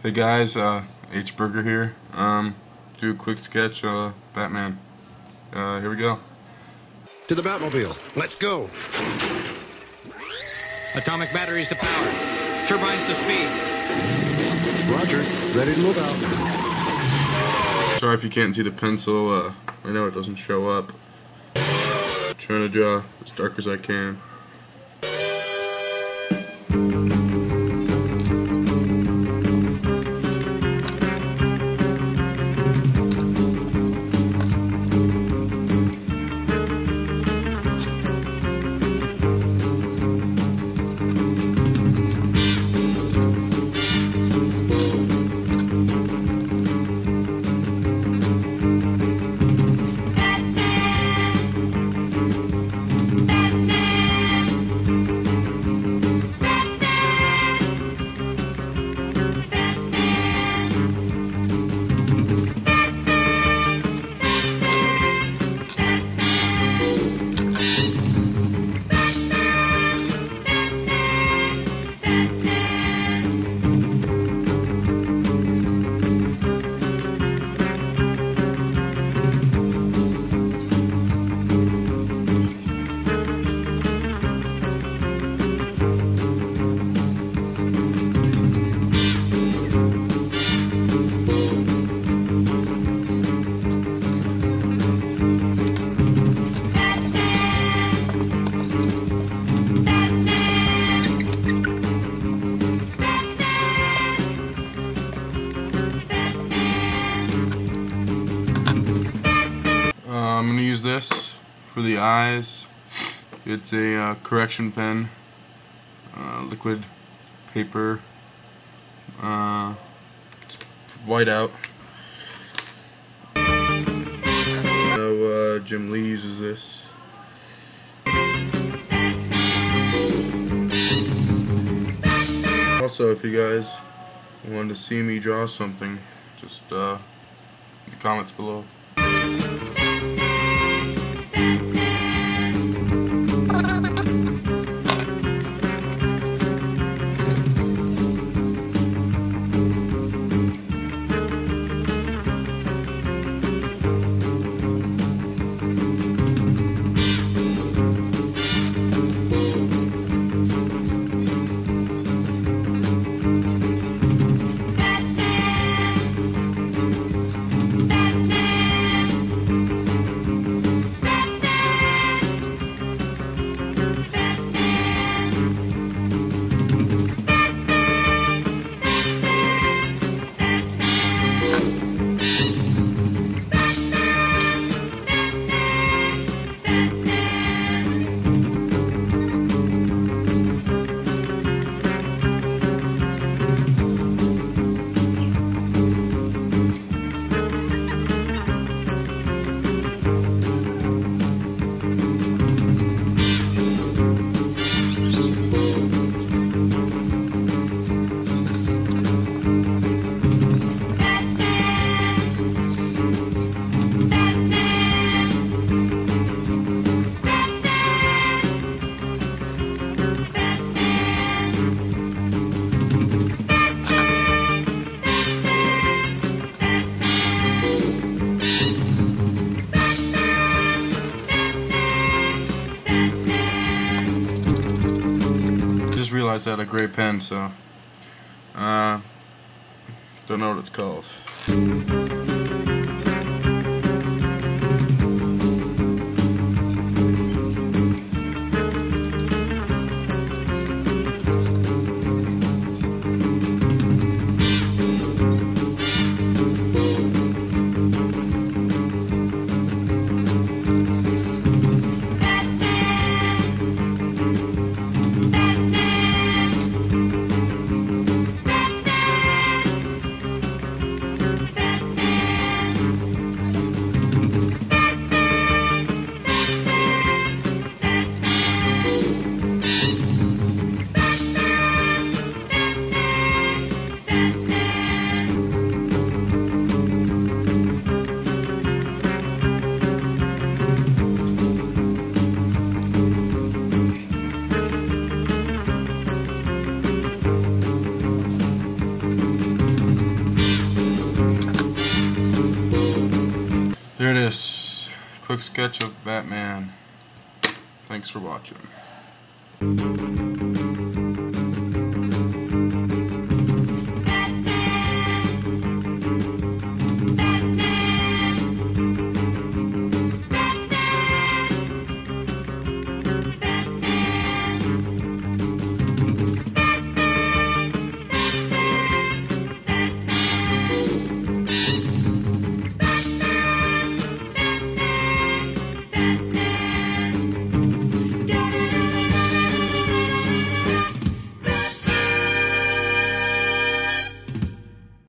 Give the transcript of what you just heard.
Hey guys, uh, H Burger here. Um, do a quick sketch, uh, Batman. Uh, here we go. To the Batmobile. Let's go. Atomic batteries to power. Turbines to speed. Roger. Ready to move out. Sorry if you can't see the pencil, uh, I know it doesn't show up. trying to draw as dark as I can. I'm gonna use this for the eyes. It's a uh, correction pen, uh, liquid paper, uh, white out. Know uh, Jim Lee uses this. Also, if you guys wanted to see me draw something, just uh, in the comments below. I had a great pen, so uh, don't know what it's called. Here it is. Quick sketch of Batman. Thanks for watching.